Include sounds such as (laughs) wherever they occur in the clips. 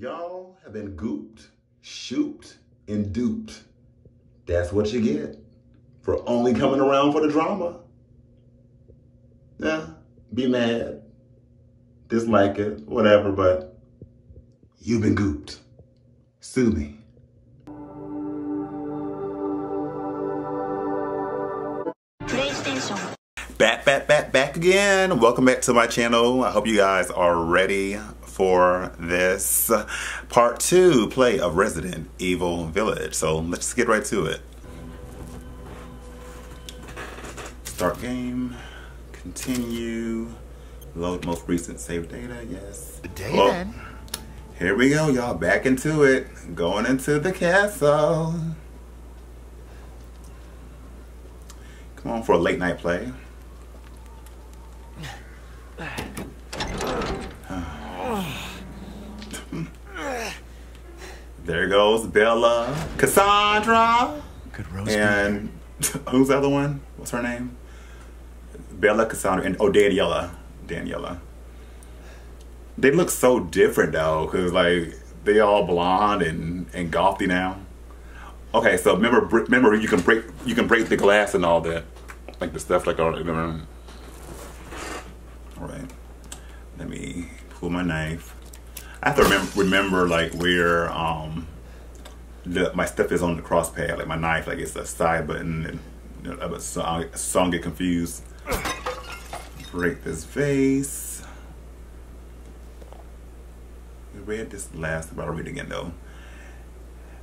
Y'all have been gooped, shooped, and duped. That's what you get for only coming around for the drama. Yeah, be mad, dislike it, whatever, but you've been gooped. Sue me. PlayStation Back, back, back, back again. Welcome back to my channel. I hope you guys are ready for this part two play of Resident Evil Village. So let's get right to it. Start game, continue, load most recent save data, yes. David. Well, oh, here we go, y'all. Back into it. Going into the castle. Come on for a late night play. (sighs) (sighs) There goes Bela, Cassandra, Good roast. and (laughs) who's the other one? What's her name? Bela, Cassandra, and oh Daniela. Daniela. They look so different though, cause like they all blonde and and gothy now. Okay, so remember, remember you can break you can break the glass and all that, like the stuff like all. All right, let me pull my knife. I have to remember remember like where um the my stuff is on the cross pad, like my knife, like it's a side button, and you know, so I I don't get confused. Break this vase. We read this last, but I'll read it again though.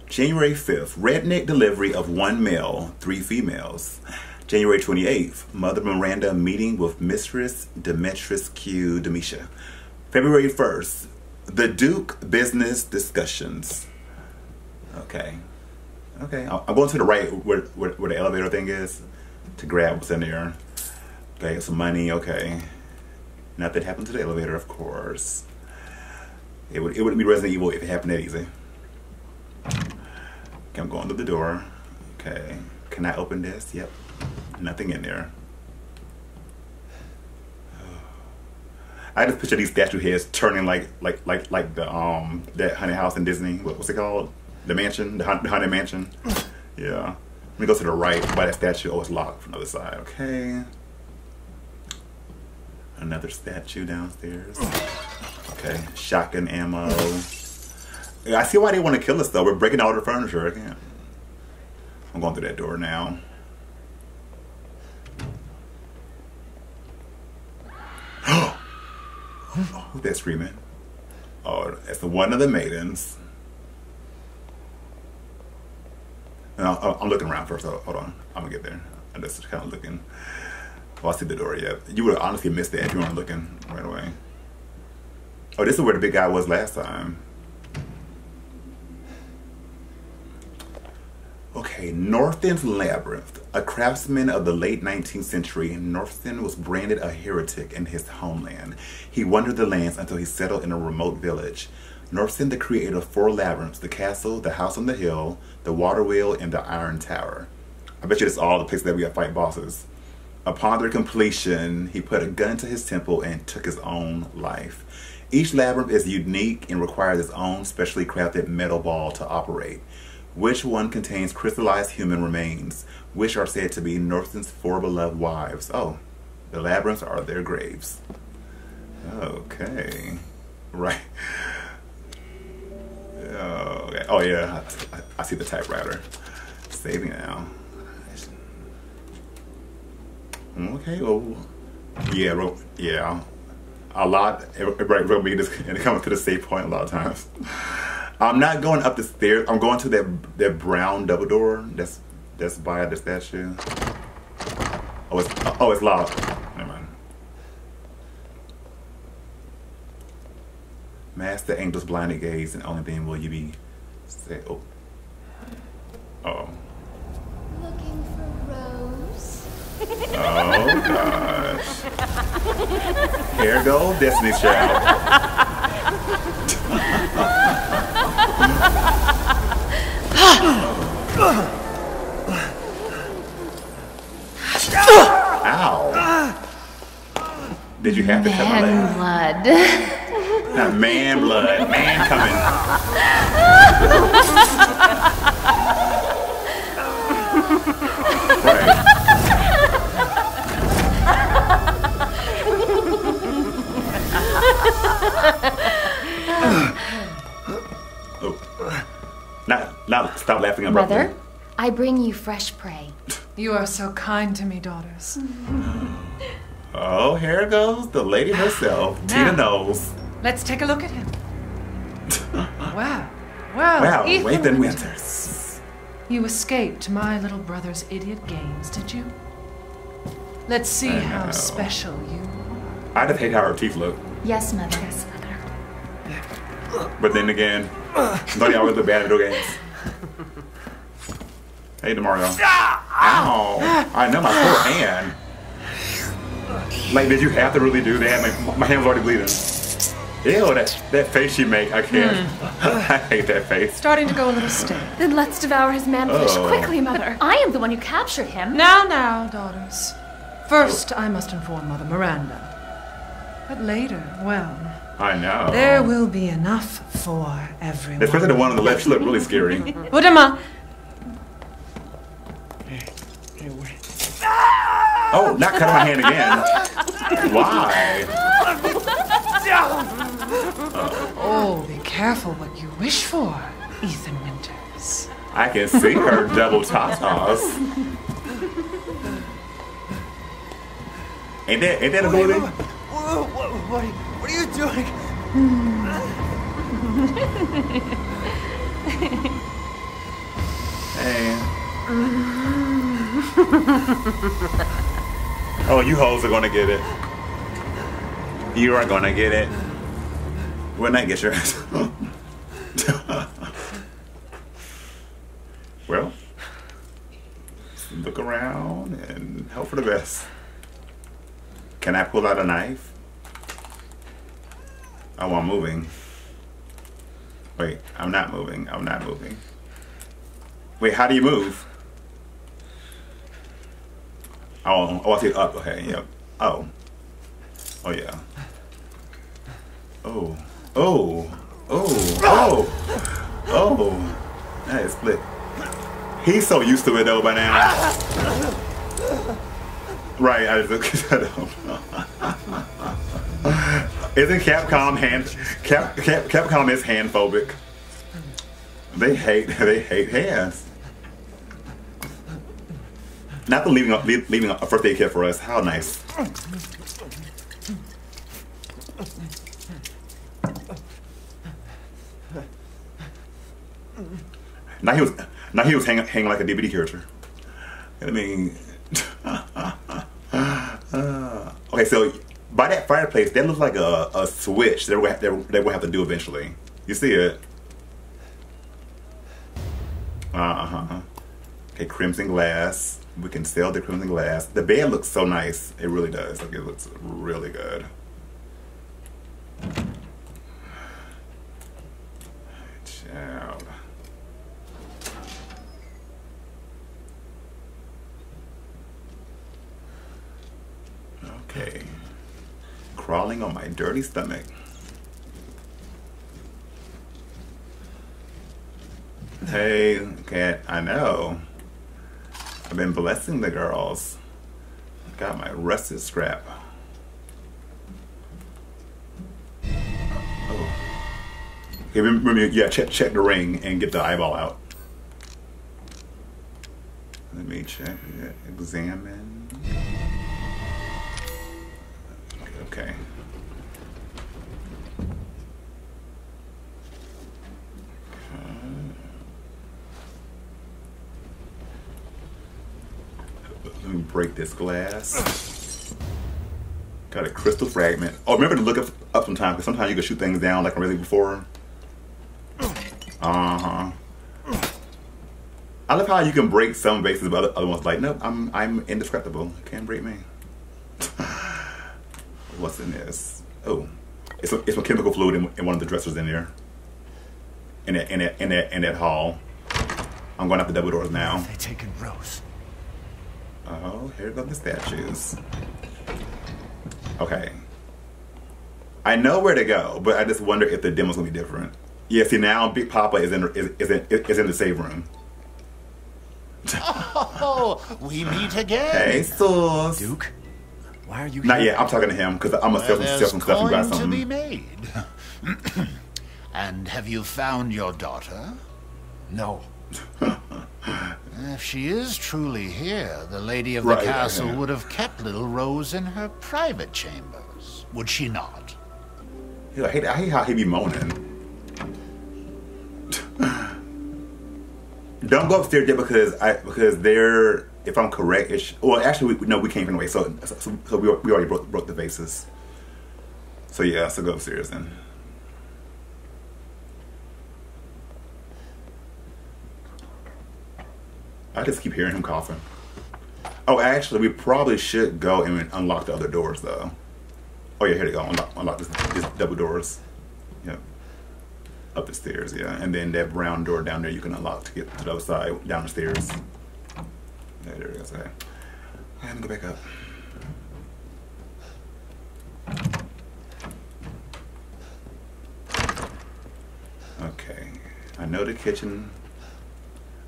January 5th, redneck delivery of one male, three females. January 28th, Mother Miranda meeting with Mistress Dimitrescu. Demisha. February 1st, the Duke business discussions. Okay. Okay, I'm going to the right where, where, where the elevator thing is to grab what's in there. Okay, some money, okay. Nothing happened to the elevator, of course. It would it wouldn't be Resident Evil if it happened that easy. Okay, I'm going to the door. Okay. Can I open this? Yep. Nothing in there. I just picture these statue heads turning like like like like the um that honey house in Disney. What, what's it called? The mansion, the, the haunted mansion. (laughs) Yeah. Let me go to the right by that statue. Oh, it's locked from the other side. Okay. Another statue downstairs. Okay. Shotgun ammo. I see why they want to kill us though. We're breaking all the furniture again. I'm going through that door now. Who's that screaming? Oh, it's the one of the maidens. No, I- I'm looking around first. Hold on. I'm gonna get there. I'm just kind of looking. Oh, I see the door. Yeah, you would honestly missed that if you weren't looking right away. Oh, this is where the big guy was last time. Okay, Northen's Labyrinth. A craftsman of the late 19th century, Northen was branded a heretic in his homeland. He wandered the lands until he settled in a remote village. Northen, the creator of four labyrinths the castle, the house on the hill, the water wheel, and the iron tower. I bet you it's all the places that we have fight bosses. Upon their completion, he put a gun to his temple and took his own life. Each labyrinth is unique and requires its own specially crafted metal ball to operate. Which one contains crystallized human remains, which are said to be Northen's four beloved wives? Oh, the labyrinths are their graves. Okay. (laughs) Right. Okay. Oh, yeah. I, I see the typewriter. Saving now. Okay, well, yeah, yeah. A lot, will be just and coming to the safe point a lot of times. I'm not going up the stairs. I'm going to that that brown double door that's that's by the statue. Oh, it's oh, it's locked. Never mind. Master angels blinded gaze, and only then will you be. Say, oh. Oh. Looking for Rose? Oh gosh. (laughs) Here goes Destiny's Child. Ow. Did you have to cut my Man blood. Not man blood. Man coming. (laughs) oh. Now, now stop laughing abruptly. Mother, I bring you fresh prey. You are so kind to me, daughters. Oh, here goes the lady herself. Tina knows. Let's take a look at him. (laughs) wow. Well, Wow, Ethan, Ethan Winters, Winters. You escaped my little brother's idiot games, did you? Let's see I how know. special you are. I'd have hate how her teeth look. Yes, Mother. But then again, don't you always look bad at video games? Hey, Demario. Ow! I know my poor hand. Like, did you have to really do that? My, my hand was already bleeding. Ew, that, that face you make, I can't. Hmm. (laughs) I hate that face. Starting to go a little stiff. Then let's devour his man flesh Oh. quickly, Mother. I am the one who captured him. Now, now, daughters. First, I must inform Mother Miranda. But later, well, I know. there will be enough for everyone. Especially the one on the left, she looked really scary. (laughs) Budama! Oh, not cutting my hand again. Why? Oh, be careful what you wish for, Ethan Winters. I can see her double tatas. Ain't that, ain't that a booty? Whoa, what, what, are you- what are you doing? (laughs) Hey. (laughs) oh, you hoes are gonna get it. You are gonna get it. When I get your ass. (laughs) well, look around and hope for the best. Can I pull out a knife? Oh, I'm moving. Wait, I'm not moving. I'm not moving. Wait, how do you move? Oh, oh, I see it up. Okay, yep. Oh. Oh, yeah. Oh. Oh. Oh. Oh. Oh. That is split. He's so used to it, though, by now. Right, I just (laughs) don't know. (laughs) Isn't Capcom hand Cap, Cap, Capcom is hand phobic? They hate (laughs) they hate hands. Not the leaving a, leaving a first aid kit for us. How nice. Now he was now he was hanging hanging like a DVD character. I mean, uh, (laughs) okay, so by that fireplace, that looks like a, a switch. They will they they will have to do eventually. You see it? Uh huh. Okay, crimson glass. We can sell the crimson glass. The bed looks so nice. It really does. Like it looks really good. Child. Okay. Crawling on my dirty stomach. Hey, cat, I know. I've been blessing the girls. Got my rusted scrap. Oh. Okay, yeah, check, check the ring and get the eyeball out. Let me check. Examine. Okay. Let me break this glass. Got a crystal fragment. Oh, remember to look up, up sometime because sometimes you can shoot things down like I'm really before. Uh huh. I love how you can break some bases, but other, other ones like, nope, I'm I'm indestructible. Can't break me. What's in this? Oh, it's a, it's some chemical fluid in, in one of the dressers in there. In that in that in that in that hall. I'm going out the double doors now. They taken Rose. Oh, here go the statues. Okay. I know where to go, but I just wonder if the demo's gonna be different. Yeah, see now Big Papa is in is, is in is in the save room. (laughs) Oh, we meet again. Hey, sauce. Duke, why are you Not here? yet. I'm talking to him because I'm gonna Well, sell some, there's sell some stuff and buy coin to be made. (clears throat) and have you found your daughter? No. (laughs) If she is truly here, the lady of Right, the yeah, castle yeah. would have kept little Rose in her private chambers, would she not? Yeah, I hate, I hate how he be moaning. (sighs) Don't go upstairs yet because I because they're if I'm correct. Well, actually, we, no, we came from the way. So so, so we, we already broke, broke the vases. So yeah, so go upstairs then. I just keep hearing him coughing. Oh, actually, we probably should go and unlock the other doors though. Oh yeah, here they go. Unlock, unlock this, this double doors. Yep. Up the stairs, yeah. And then that brown door down there you can unlock to get to the other side, down the stairs. Yeah, there is. Okay. Go back up. Okay. I know the kitchen.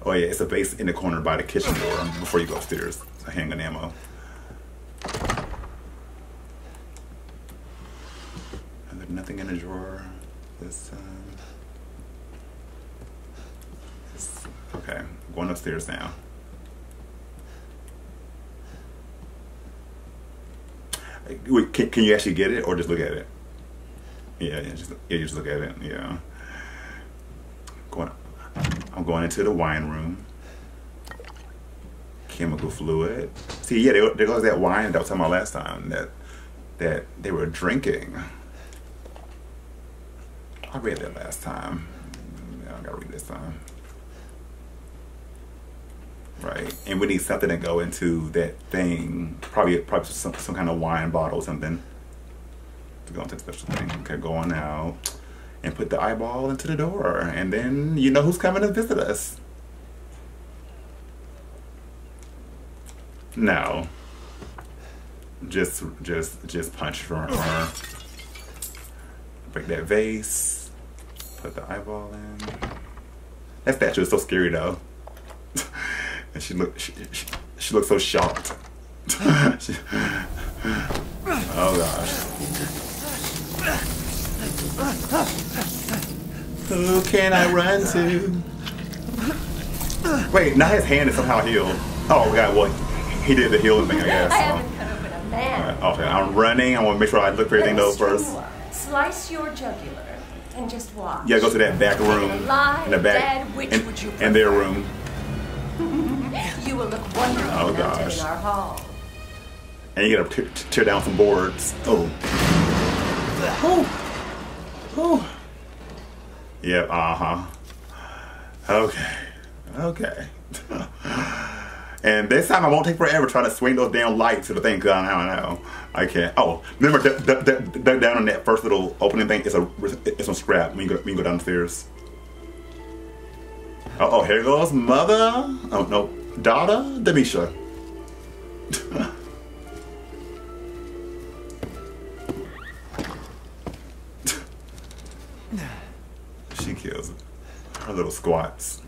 Oh yeah, it's a base in the corner by the kitchen door before you go upstairs. It's a handgun ammo. There's nothing in the drawer this time. This- okay, going upstairs now. Wait, can, can you actually get it or just look at it? Yeah, yeah, just yeah, just look at it. Yeah. Going, I'm going into the wine room. Chemical fluid. See, yeah, there, there goes that wine that I was talking about last time that that they were drinking. I read that last time. Yeah, I gotta read this time. Right, and we need something to go into that thing. Probably, probably some some kind of wine bottle or something to go into the special thing. Okay, go on out and put the eyeball into the door, and then you know who's coming to visit us. No. Just, just, just punch for her. Break that vase. Put the eyeball in. That statue is so scary though. (laughs) and she looked she, she, she looks so shocked. (laughs) She- oh gosh. Who can I run to? Wait, now his hand is somehow healed. Oh god, well, he did the healing thing, I guess. I so. haven't cut open a man. Alright, okay, I'm running. I want to make sure I look for everything though first. Slice your jugular and just watch. Yeah, go to that back room. Alive, in the back. dead, which in, would you in their room. You will look wonderful Oh, mounted gosh. in our hall. And you gotta t- tear down some boards. Oh. Oh. Oh. Yep, uh huh. Okay. Okay. (laughs) and this time I won't take forever trying to swing those damn lights to the thing, because I don't know. I can't. Oh, remember, d- d- d- d- down on that first little opening thing, it's a it's some scrap when you go, when you go downstairs. Oh, oh, here goes mother. Oh, no. Daughter, Demisha. She kills it. her little squats.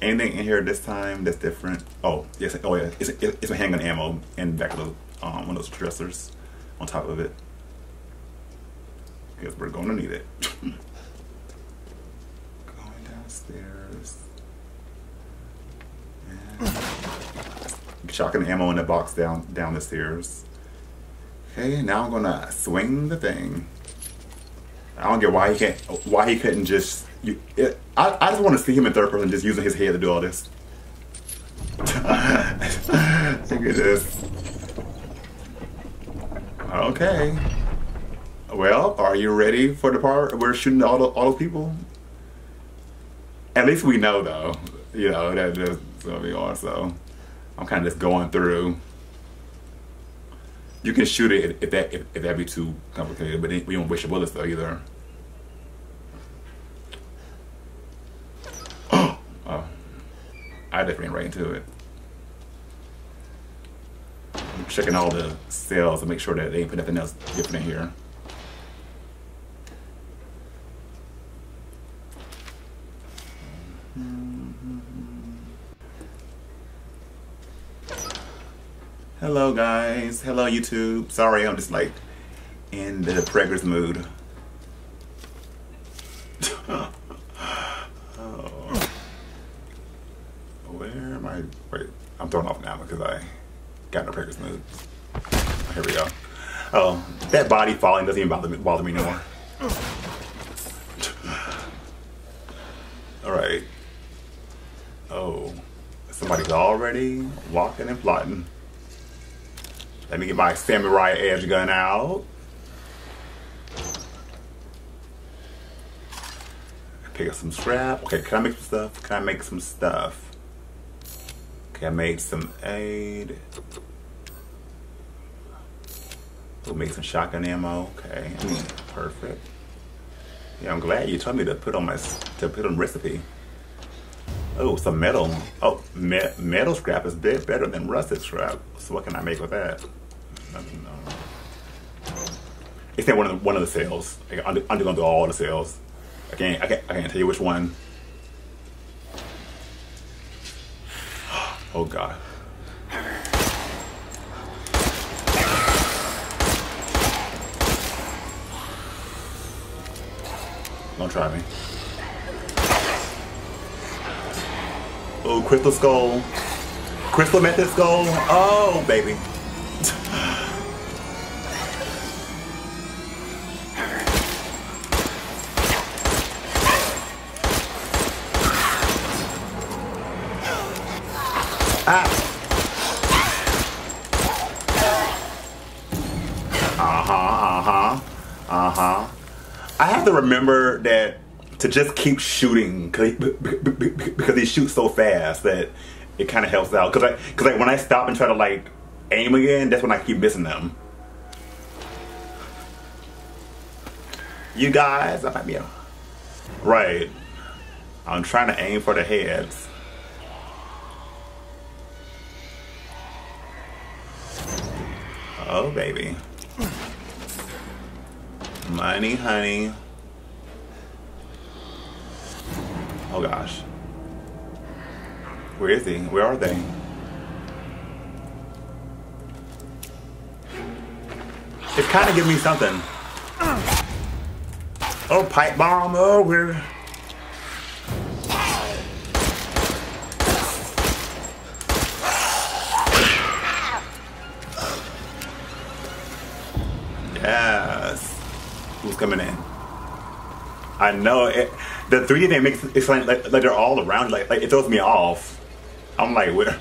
Anything in here this time that's different? Oh, yes. Oh, yeah. It's a, it's a handgun ammo in back of the, um, one of those dressers on top of it. Guess we're going to need it. (laughs) going downstairs. And shotgun ammo in the box down down the stairs. Okay, now I'm gonna swing the thing. I don't get why he can't. Why he couldn't just. You, it, I, I just want to see him in third person, just using his head to do all this. (laughs) Look at this. Okay. Well, are you ready for the part where we're shooting all the, all the people? At least we know, though. You know that gonna be on. So I'm kind of just going through. You can shoot it if that if, if that be too complicated, but we don't waste your bullets though either. (gasps) oh, I definitely ran right into it. I'm checking all the cells to make sure that they ain't put nothing else different in here. Hello guys, hello YouTube. Sorry, I'm just like in the preggers mood. (laughs) oh. Where am I? Wait, I'm thrown off now because I got in a preggers mood. Here we go. Oh, that body falling doesn't even bother me, bother me anymore. All right. Oh, somebody's already walking and plotting. Let me get my samurai edge gun out. Pick up some scrap. Okay, can I make some stuff? Can I make some stuff? Okay, I made some aid. We'll make some shotgun ammo. Okay, perfect. Yeah, I'm glad you told me to put on my to put on recipe. Oh, some metal. Oh, me metal scrap is bit better than rusted scrap. So what can I make with that? It's not one of the, one of the sales. I'm, I'm just gonna do all the sales. I can't, I can't I can't tell you which one. (sighs) Oh God. Don't try me. Oh, Crystal Skull. Crystal Method Skull. Oh, baby. ah. I have to remember to just keep shooting because he shoots so fast that it kind of helps out. Because because like when I stop and try to like aim again, that's when I keep missing them. You guys, I might be right. I'm trying to aim for the heads. Oh baby. Money, honey. Oh gosh. Where is he? Where are they? It's kind of giving me something. Oh, pipe bomb. Oh, we're. Yes. Who's coming in? I know it the 3D thing makes it's like, like, like they're all around. Like, like it throws me off. I'm like, where?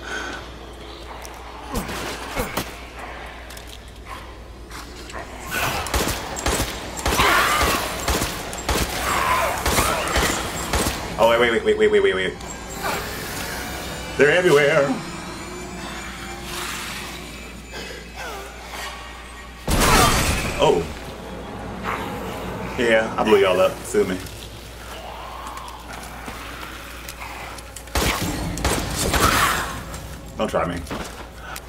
Oh wait, wait, wait, wait, wait, wait, wait. They're everywhere. Oh. Yeah, I blew y'all up. Sue me. Don't try me.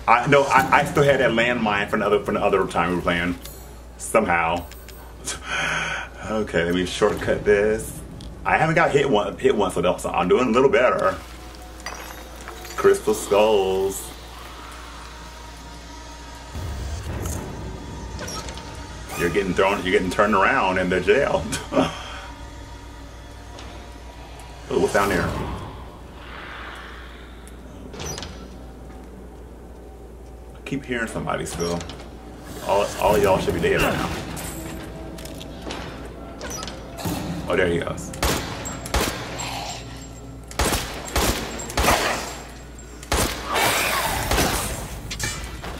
I no, I, I still had that landmine from the other from the other time we were playing. Somehow. okay, let me shortcut this. I haven't got hit one hit once, so, so I'm doing a little better. Crystal skulls. You're getting thrown. You're getting turned around in the jail. (laughs) oh, what's down there? Keep hearing somebody still. All, all y'all should be dead right now. Oh, there he goes.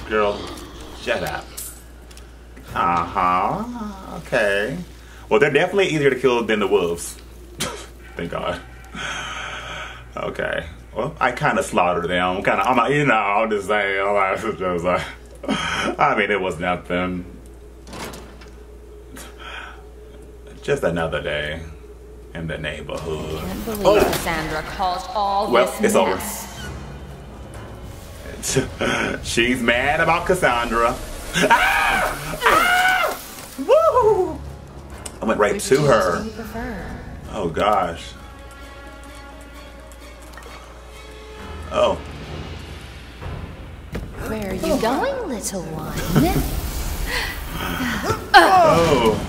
Girl, shut up. Uh-huh. Okay. Well, they're definitely easier to kill than the wolves. (laughs) Thank God. Okay. Well, I kind of slaughtered them. Kind of, I'm, you know, I'm just saying. I'm (laughs) just like, (laughs) I mean, it was nothing. Just another day in the neighborhood. I can't believe oh. Cassandra caused all well, this it's mess. over. (laughs) She's mad about Cassandra. Ah! Ah! Woo! I went right to her. Oh gosh. Oh. Where are you going, little one? oh.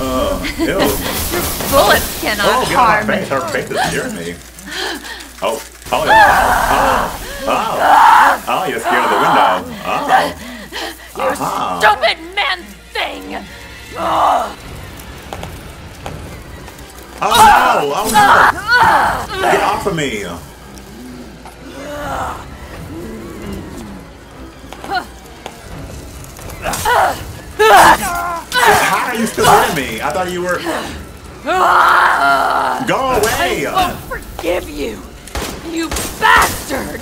Oh, ew. Your bullets cannot oh, get harm my face. Her face is scaring me. Oh, oh, oh, oh, oh, oh, you're scared of the window. Oh. You Uh-huh. stupid man thing! Oh no! Oh no! Get off of me! How are you still hitting me? I thought you were. Go away! I won't forgive you, you bastard!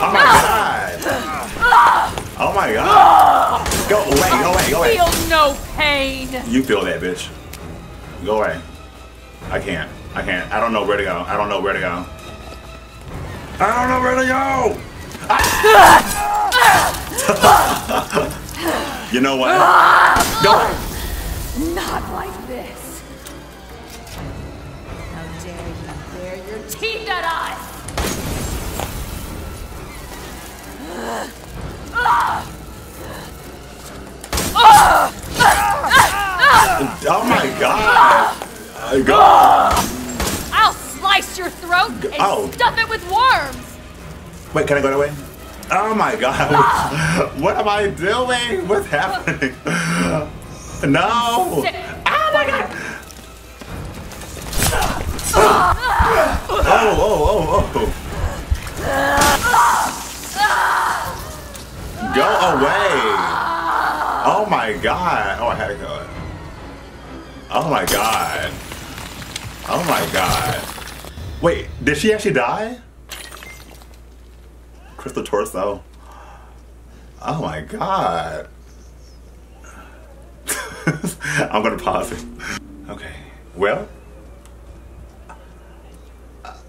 Oh my god! Oh my god! Go away! Go away! Go away! I Feel no pain! You feel that, bitch. Go away. I can't. I can't. I don't know where to go. I don't know where to go. I don't know where to go! (laughs) you know what? Go! Not like this. How dare you bare your teeth at us! Oh my god! Uh, go! I'll slice your throat and Ow. stuff it with worms! Wait, can I go that way? Oh my god! (laughs) What am I doing? What's happening? (laughs) No! Oh my god! Oh, oh, oh, oh. Go away! Oh my god! Oh, I had to go. Oh my god! Oh my god! Wait, did she actually die? Crystal torso. Oh my god! (laughs) I'm gonna pause it. Okay. Well.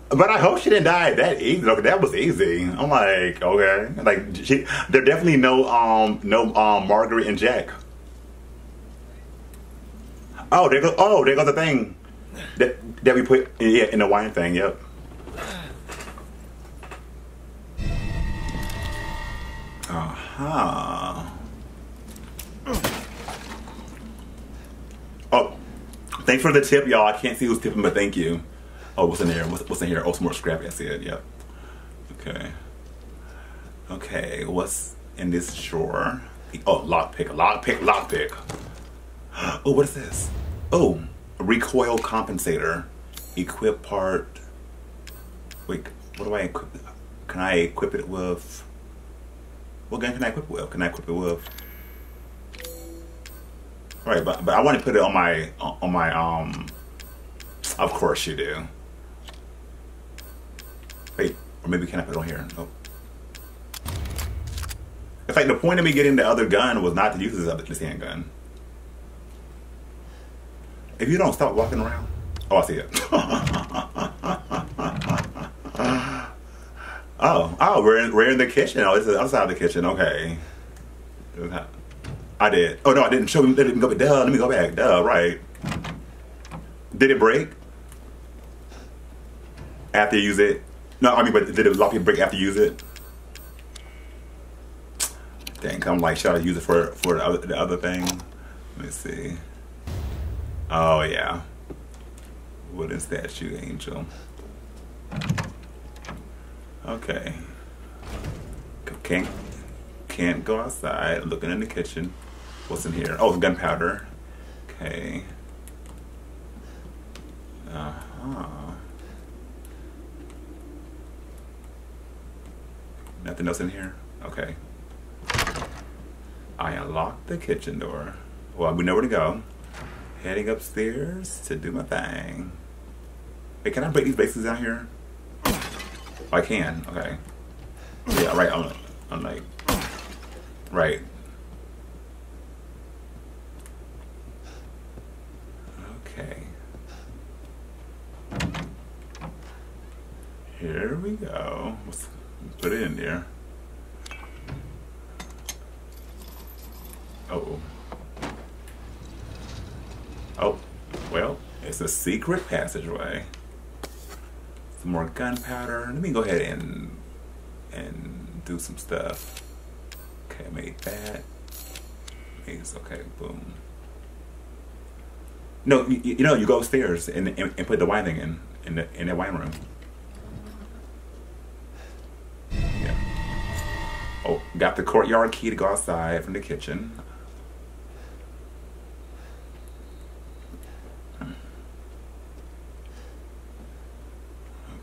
But I hope she didn't die that easy. That was easy. I'm like, okay, like she, there definitely no um no um Marguerite and Jack. Oh, there goes oh there goes the thing that that we put yeah in the wine thing. Yep. Uh huh. Oh, thanks for the tip, y'all. I can't see who's tipping, but thank you. Oh, what's in there? What's, in here? Oh, some more scrap it. Yep. Okay. Okay, what's in this drawer? Oh, lockpick, lockpick, lockpick. (gasps) Oh, what is this? Oh, recoil compensator. Equip part. Wait, what do I equip? Can I equip it with? What gun can I equip it with? Can I equip it with? All right, but but I want to put it on my on my um. Of course you do. Or maybe can I put it on here? Nope. It's like the point of me getting the other gun was not to use this other this handgun. If you don't stop walking around, oh, I see it. (laughs) oh, oh, we're in, we're in the kitchen. Oh, it's the other side of the kitchen. Okay. I did. Oh no, I didn't show me. Let me go. Duh. Let me go back. Duh. Right. Did it break after you use it? No, I mean, but did it lock it break after you use it? Dang, I'm like, should I use it for for the other, the other thing? Let me see. Oh yeah, wooden statue angel. Okay. Can't can't go outside. Looking in the kitchen. What's in here? Oh, gunpowder. Okay. Uh huh. Nothing else in here? Okay. I unlocked the kitchen door. Well, we know where to go. Heading upstairs to do my thing. Hey, can I break these bases out here? Oh, I can. Okay. Yeah, right. I'm, I'm like, right. Okay. Here we go. Let's put it in there. Oh. Oh, well, it's a secret passageway. Some more gunpowder. Let me go ahead and and do some stuff. Okay, I made that. Maze, okay, boom. No, you, you know, you go upstairs and, and, and, put the wine thing in, in the, in that wine room. Oh, got the courtyard key to go outside from the kitchen.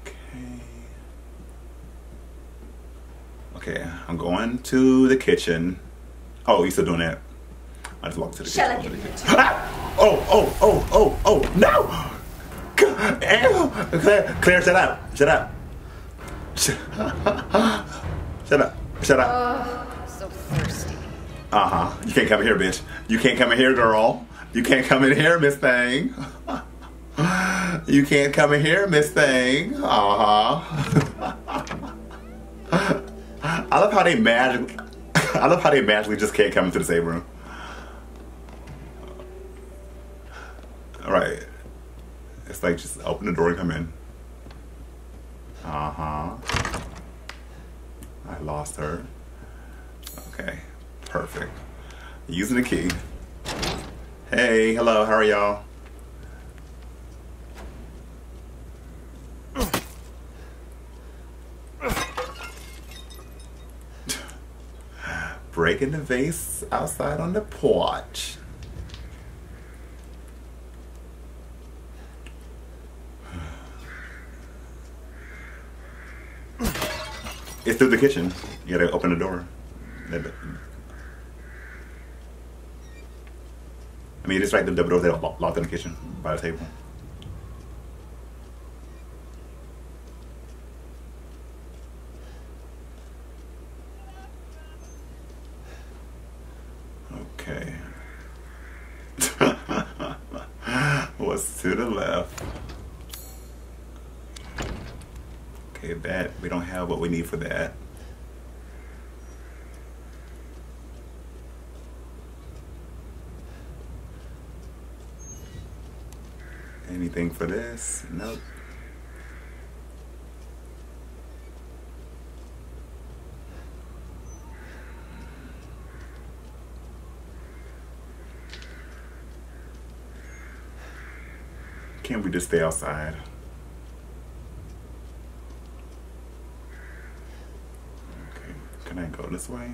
Okay, Okay, I'm going to the kitchen. Oh, you still doing that? I just walked to the Shall kitchen. I give you ah! Oh, oh, oh, oh, oh, no! Claire, Claire, shut up. Shut up. (laughs) Shut up. Shut up. Oh, so thirsty. Uh huh. You can't come in here, bitch. You can't come in here, girl. You can't come in here, Miss Thing. (laughs) You can't come in here, Miss Thing. Uh huh. (laughs) I love how they magically. (laughs) I love how they magically just can't come into the same room. All right. It's like just open the door and come in. Uh huh. I lost her. Okay. Perfect. Using the key. Hey, hello, how are y'all? (sighs) breaking the vase outside on the porch. It's through the kitchen. You gotta open the door. I mean, it's right the door that locked in the kitchen by the table. to the left. Okay, that, we don't have what we need for that. Anything for this? Nope. Can't we just stay outside? Okay, can I go this way?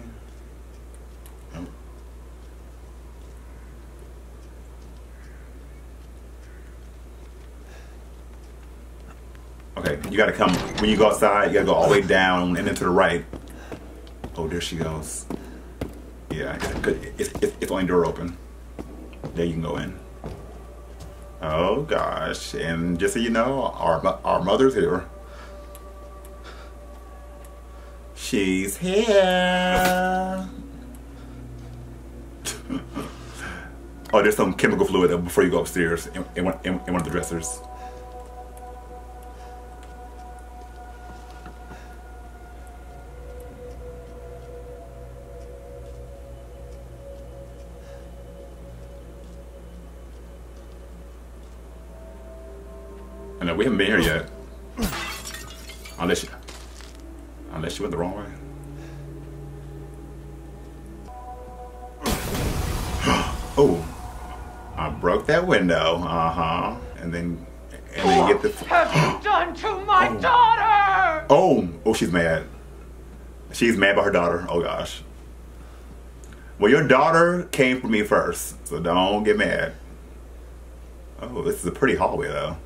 Okay, you gotta come, when you go outside, you gotta go all the way down and then to the right. Oh, there she goes. Yeah, it's, it's, it's only door open. There you can go in. Oh gosh, and just so you know, our our mother's here. She's here. (laughs) oh, there's some chemical fluid before you go upstairs in, in, one, in, in one of the dressers. She's mad about her daughter. Oh gosh. Well, your daughter came for me first, so don't get mad. Oh, this is a pretty hallway though.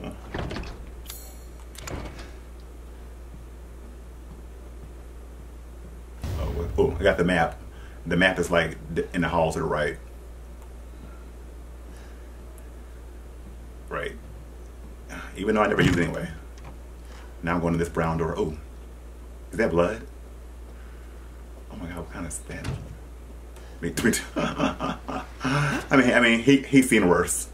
Oh, oh, oh I got the map. The map is like in the hall to the right. Right. Even though I never use it anyway. Now I'm going to this brown door. Oh, is that blood? Oh my God, what kind of stab? I mean, I mean, I mean, he he's seen worse.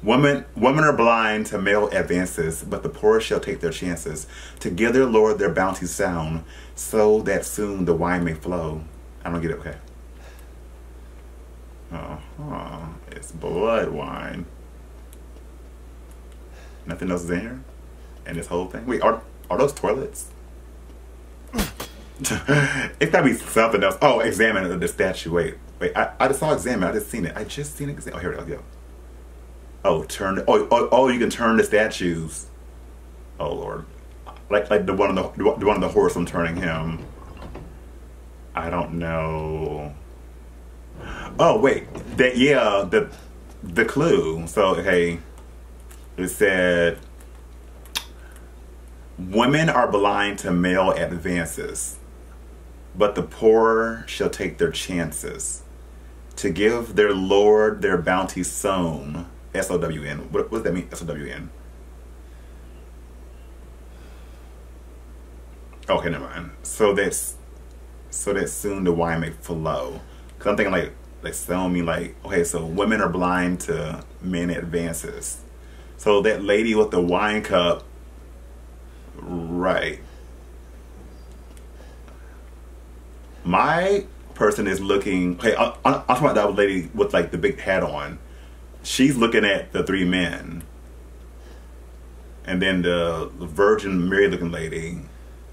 Women, women are blind to male advances, but the poor shall take their chances. To give their Lord their bounty sound, so that soon the wine may flow. I don't get it, okay. Uh huh. it's blood wine. Nothing else is in here? And this whole thing? Wait, are, are those toilets? (laughs) it's gotta be something else. Oh, examine the statue. Wait, wait. I, I just saw examine. I just seen it. I just seen it. Oh, here we go. Oh, turn. Oh, oh, oh, you can turn the statues. Oh Lord, like like the one on the the one on the horse. I'm turning him. I don't know. Oh wait, that yeah the the clue. So okay, it said women are blind to male advances, but the poor shall take their chances to give their lord their bounty sown S O W N. What, what does that mean? S O W N. Okay, never mind. So that's so that soon the wine may flow. Cause I'm thinking like like telling me like okay, so women are blind to men advances. So that lady with the wine cup, right? My person is looking. Hey, I'm, I'm talking about that lady with like the big hat on she's looking at the three men, and then the, the Virgin Mary looking lady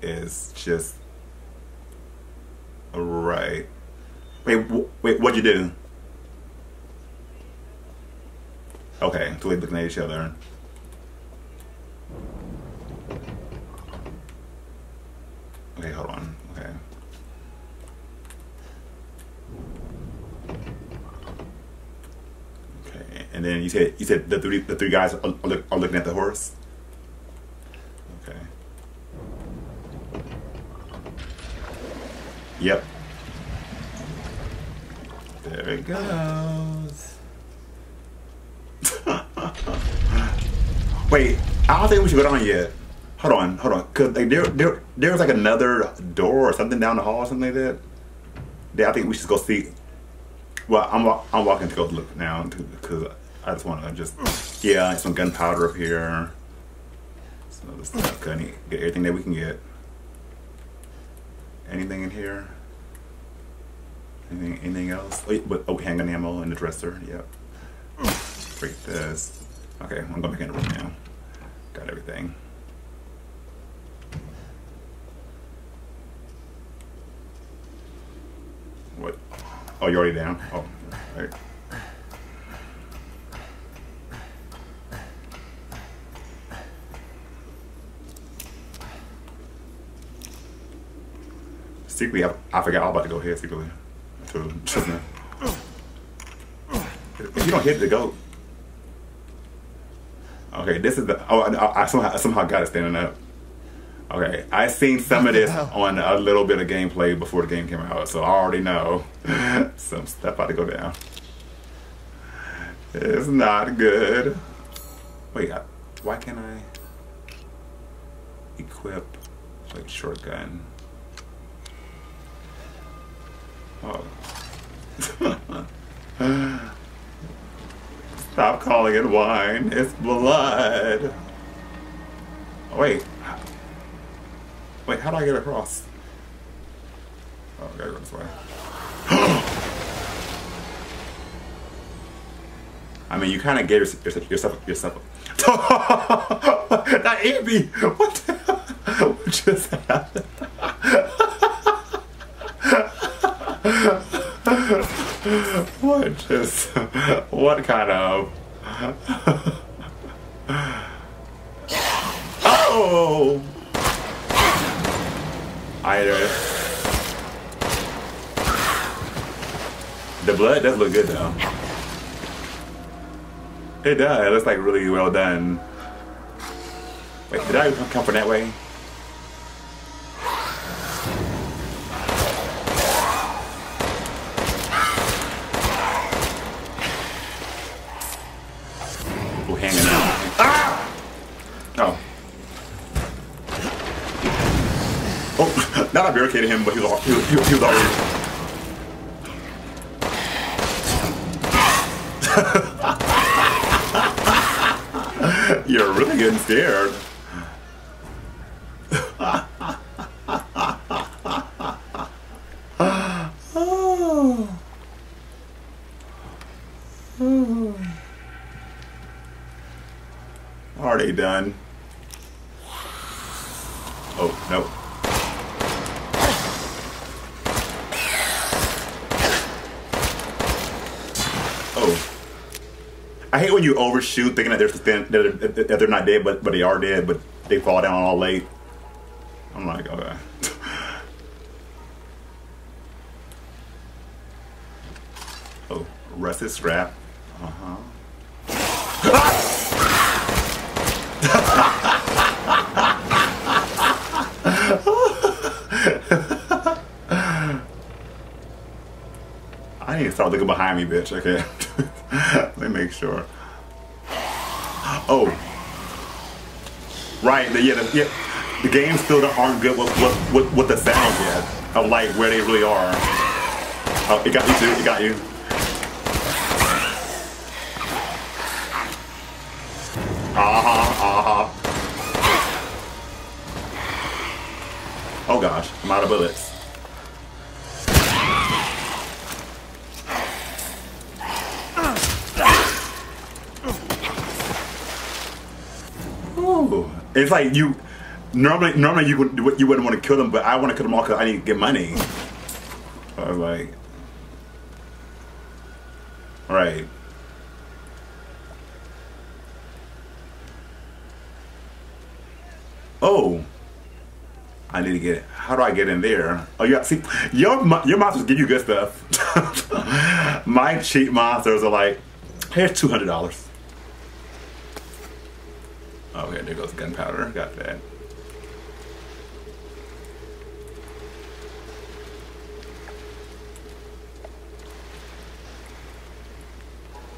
is just right. Wait, wait, what'd you do? Okay, so we're looking at each other. Okay, hold on. Okay. Okay, and then you said you said the three the three guys are, are, are looking at the horse. Okay. Yep. There we goes. (laughs) Wait, I don't think we should go down yet. Hold on, hold on, cause like there, there, there was like another door or something down the hall or something like that. Yeah, I think we should go see. Well, I'm I'm walking to go look now because I just want to just, yeah, some gunpowder up here. Some other stuff. Gonna get everything that we can get. Anything in here? Anything, anything else? Wait, but, oh, handgun ammo in the dresser. Yep. Break this. Okay, I'm going back in the room now. Got everything. What? Oh, you're already down? Oh, right. secretly, I, I forgot all about to go here secretly. To, if you don't hit the goat. Okay, this is the. Oh, I, I somehow, I somehow got it standing up. Okay, I seen some of this (laughs) oh. on a little bit of gameplay before the game came out, so I already know (laughs) some stuff about to go down. It's not good. Wait, I, why can't I equip like shotgun? Oh. (laughs) Stop calling it wine. It's blood. Oh, wait. Wait, how do I get across? Oh, I gotta go this way. (gasps) I mean, you kind of gave yourself yourself yourself. (laughs) that Amy, what? The, (laughs) what just happened? (laughs) what just what kind of? Oh! Either the blood does look good though. It does. It looks like really well done. Wait did I come from that way barricaded him, but he was, he was, he was, he was already. I'm (laughs) getting scared. (sighs) Are they done? Oh, no. Oh. I hate when you overshoot thinking that they're suspend- that they're, that they're not dead, but but they are dead, but they fall down all late. I'm like, okay. (laughs) oh, rusted scrap. Uh huh. (laughs) I need to start looking behind me, bitch. Okay. (laughs) Let me make sure. Oh. Right, the, yeah, the, yeah, the games still aren't good with, with, with, with the sound yet of like where they really are. Oh, it got you too, it got you. Uh-huh, uh-huh. Oh gosh, I'm out of bullets. It's like you normally normally you would you wouldn't want to kill them, but I want to kill them all because I need to get money. Was like, right. Oh, I need to get. it. How do I get in there? Oh, yeah. See, your your monsters give you good stuff. (laughs) My cheap monsters are like, here's two hundred dollars. Okay, there goes gunpowder. Got that.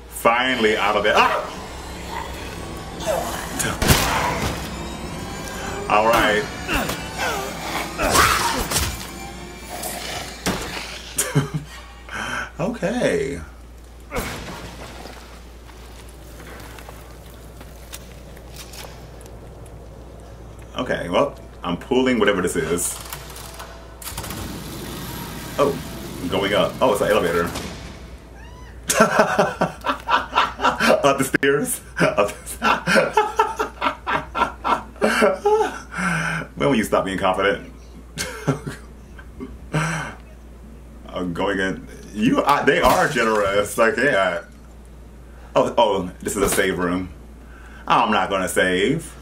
Finally out of it. Ah! All right. (laughs) okay. Okay, well, I'm whatever this is. Oh, I'm going up. Oh, it's an elevator. (laughs) up the stairs. Up the (laughs) when will you stop being confident? I'm (laughs) oh, going in. You, I, they are generous. Like, yeah. Oh, oh, this is a save room. I'm not gonna save.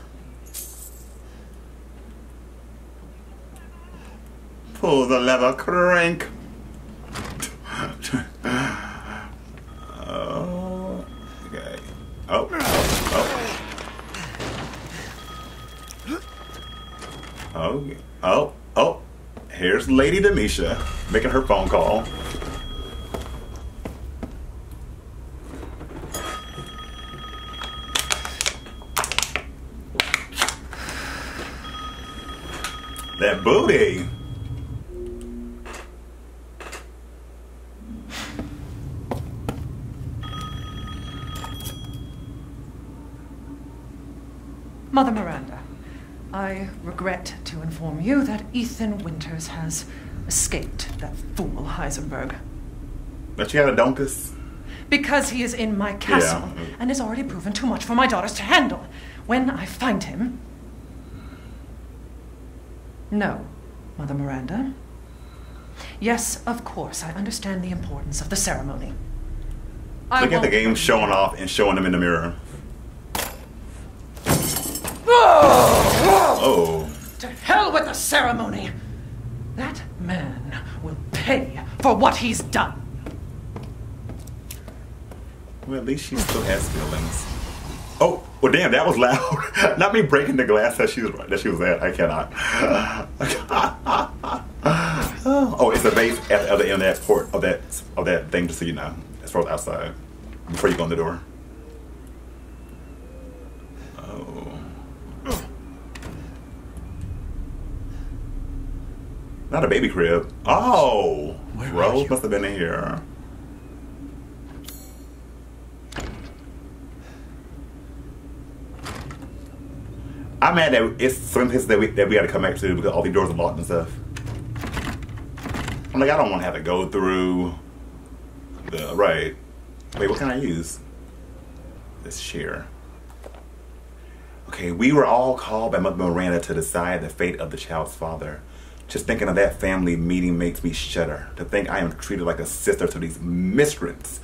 Pull the lever, crank. oh, okay. Oh, oh, oh. Oh, oh, oh. Here's Lady Demisha making her phone call. That booty. Mother Miranda, I regret to inform you Ethan Winters has escaped that fool Heisenberg. But you had a donkus? Because he is in my castle Yeah. and has already proven too much for my daughters to handle. When I find him. No, Mother Miranda. Yes, of course, I understand the importance of the ceremony. Look at the game showing off and showing them in the mirror. With the ceremony! That man will pay for what he's done. Well, at least she still has feelings. Oh, well, damn, that was loud. (laughs) Not me breaking the glass that she was that she was at. I cannot. (laughs) oh, it's a vase at the other end of that port of that of that thing, just so you know, as far as outside, before you go in the door. Not a baby crib. Oh, Rose must have been in here. I'm mad that it's some places that we that we got to come back to because all the doors are locked and stuff. I'm like, I don't want to have to go through the right. Wait, what can I use? This chair. Okay, we were all called by Mother Miranda to decide the fate of the child's father. Just thinking of that family meeting makes me shudder. To think I am treated like a sister to these miscreants,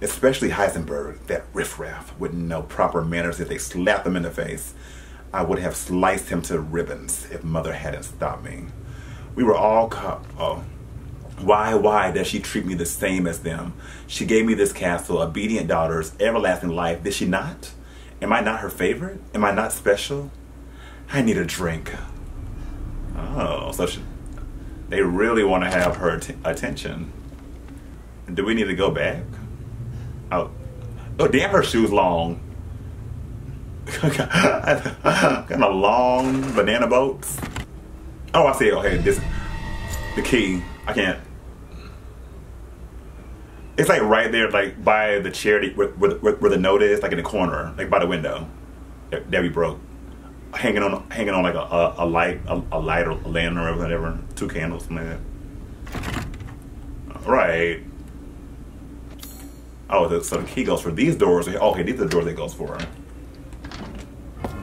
especially Heisenberg, that riffraff with no proper manners if they slapped him in the face. I would have sliced him to ribbons if Mother hadn't stopped me. We were all caught. Oh. Why, why does she treat me the same as them? She gave me this castle, obedient daughters, everlasting life. Did she not? Am I not her favorite? Am I not special? I need a drink. Oh, so she, they really want to have her t- attention. Do we need to go back? Oh, oh, damn, her shoes long. (laughs) kind of long banana boats. Oh, I see. Okay, this the key. I can't. It's like right there, like by the charity where, where, where, the note is, like in the corner, like by the window. That, that we broke, hanging on, hanging on like a, a, a light, a, a, light or a lantern or whatever, two candles, something like that. Right. Oh, the, so the key goes for these doors. Okay, these are the doors it goes for.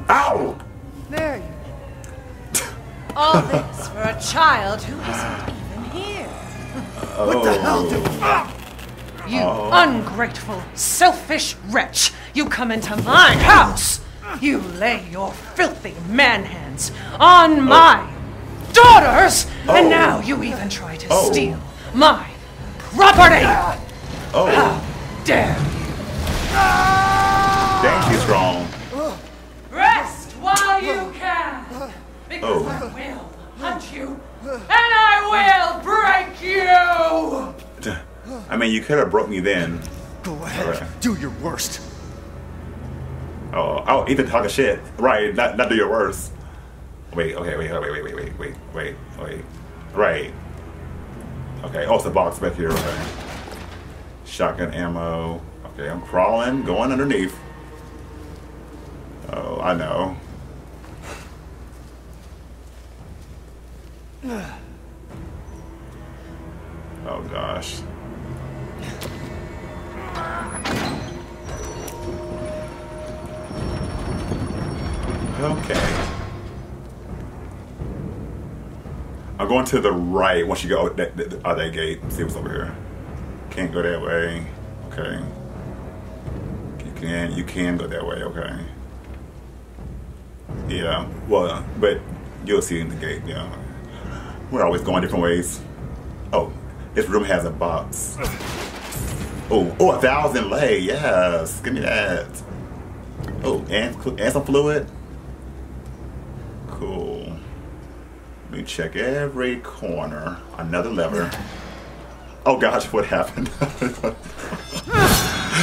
Ow! There you All this for a child who isn't even here. Oh. What the hell do oh. Ah! you oh. ungrateful, selfish wretch! You come into my house! You lay your filthy man hands on oh. my daughters! Oh. And now you even try to oh. steal my property! Oh. How dare you! Dang, she's wrong while you can. Because oh. I will hunt you, and I will break you. I mean, you could have broke me then. Go ahead, right. do your worst. Oh, oh, even talking shit. Right, not, not do your worst. Wait, okay, wait, wait, wait, wait, wait, wait, wait, wait. Right. Okay, oh, it's a box back here, okay. Shotgun ammo. Okay, I'm crawling, going underneath. Oh, I know. (sighs) Oh gosh. Okay. I'm going to the right once you go that, that, out that gate. See what's over here. Can't go that way. Okay. You can you can go that way. Okay. Yeah. Well, but you'll see in the gate. Yeah. We're always going different ways. Oh, this room has a box. Oh, oh, a thousand lei. Yes, give me that. Oh, and and some fluid. Cool. Let me check every corner. Another lever. Oh gosh, what happened? (laughs)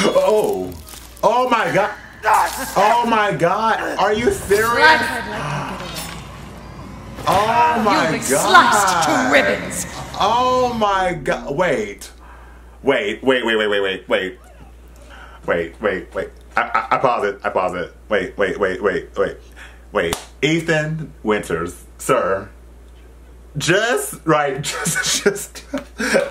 oh. Oh my god. Oh my god. Are you serious? Oh my You'll be sliced to ribbons. Oh my god. Wait. Wait, wait, wait, wait, wait, wait, wait. Wait, wait, wait. I, I, I pause it. I pause it. Wait, wait, wait, wait, wait wait. Ethan Winters, sir. Just right, (laughs) just, just,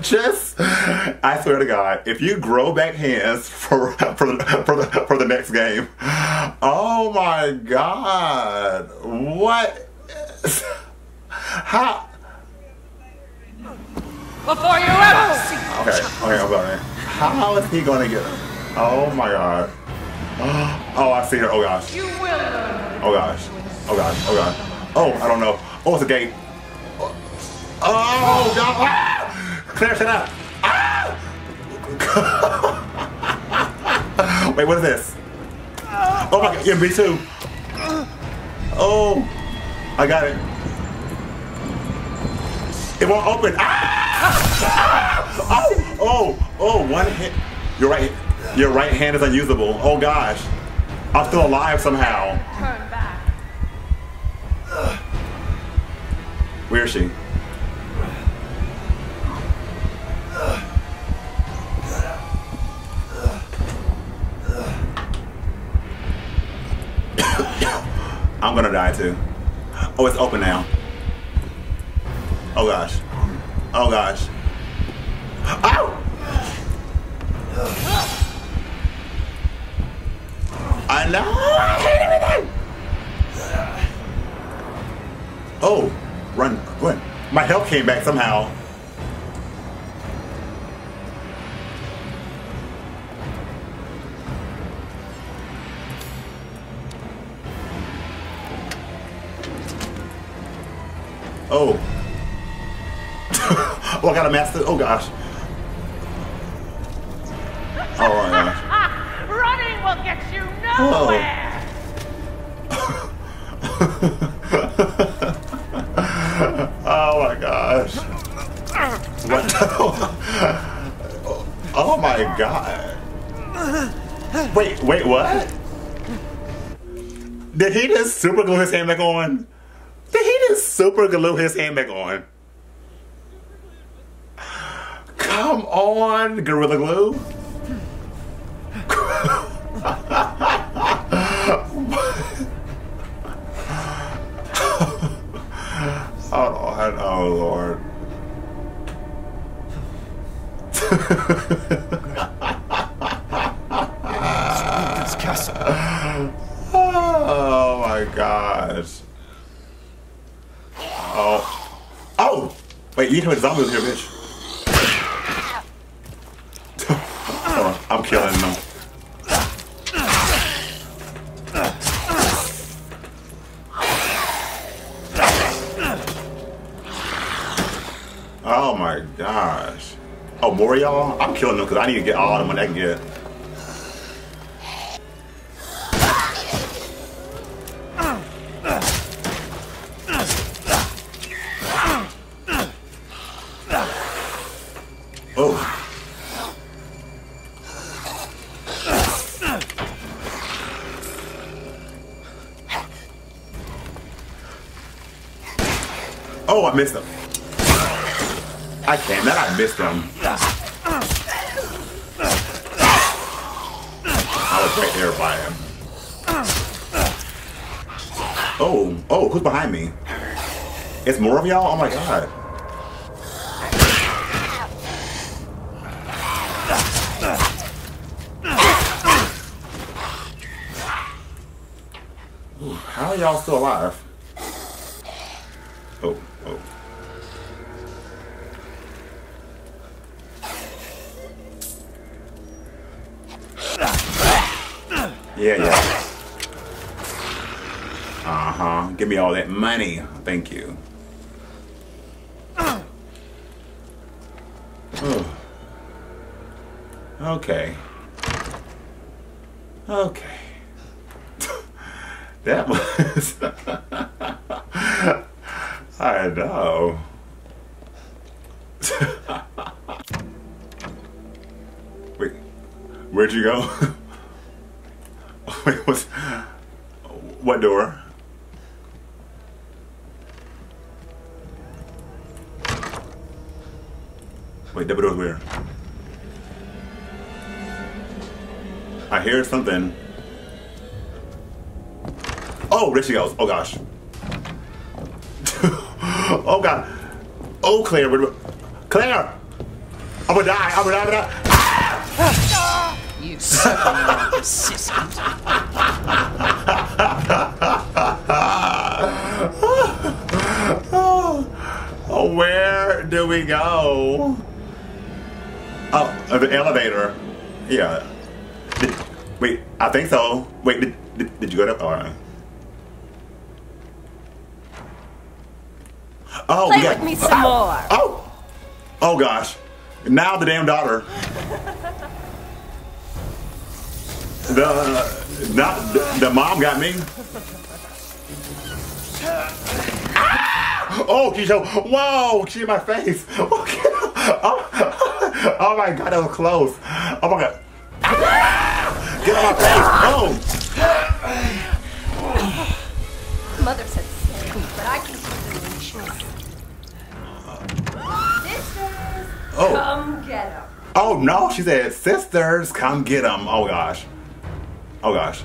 just. I swear to God, if you grow back hands for for the for the for the next game, oh my God, what? How? Before you ever see. Okay, okay, I'm sorry. How is he gonna get? Oh my god. (gasps) Oh, I see her. Oh gosh. You will. Oh gosh. Oh gosh. Oh gosh. Oh, I don't know. Oh, it's a gate. Oh god. Ah! Claire, up. Ah! (laughs) Wait, what is this? Oh my god. Yeah, me too. Oh. I got it. It won't open. Ah! Oh, oh, oh, one hit. Your right, your right hand is unusable. Oh gosh. I'm still alive somehow. Turn back. Where is she? (coughs) I'm gonna die too. Oh, it's open now. Oh gosh. Oh gosh. Ow! I know. I hate everything. Oh, run, run. My health came back somehow. Oh. (laughs) oh, I got a master. Oh, gosh. Oh, my gosh. (laughs) Running will get nowhere. Oh. (laughs) oh, my gosh. What the? (laughs) Oh, my God. Wait, wait, what? Did he just super glue his hand back on? Did he just super glue his hand back on? Come on, Gorilla Glue. Oh, Lord. Oh. Oh, my gosh. Oh. Oh! Wait, you know what zombie was here, bitch. (laughs) I'm killing them. I'm killing them because I need to get all the money I can get. Oh. Oh, I missed him. I can't. That I missed him. I was right there by him. Who's behind me? It's more of y'all? Oh my god. How are y'all still alive? Oh, oh. Yeah, yeah. Uh huh. Give me all that money. Thank you. (sighs) Okay. Okay. (laughs) that was. (laughs) I know. (laughs) Wait, where'd you go? Wait, what's, what door? Wait, doors where? I hear something. Oh, there she goes. Oh gosh. (laughs) oh god. Oh Claire, Claire! I'm gonna die. I'm gonna die. I'm gonna die. (laughs) You certainly (laughs) persistent. Oh, where do we go? Oh, uh, the elevator. Yeah. Did, wait, I think so. Wait, did, did, did you go up? All right. Oh, Play we got- with me some more. Oh! Oh gosh. Now the damn daughter. The not the, the mom got me. Ah! (laughs) Oh, she's so whoa, she in my face. (laughs) Okay. (laughs) Oh, (laughs) oh my god, that was close. Oh my god. (laughs) Get on my face. Oh. Mother said same, but I can see the inches. Sisters, Oh. come get 'em. Oh no, she said, sisters, come get them. Oh gosh. Oh gosh.